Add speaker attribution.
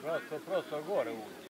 Speaker 1: Pronto, pronto agora.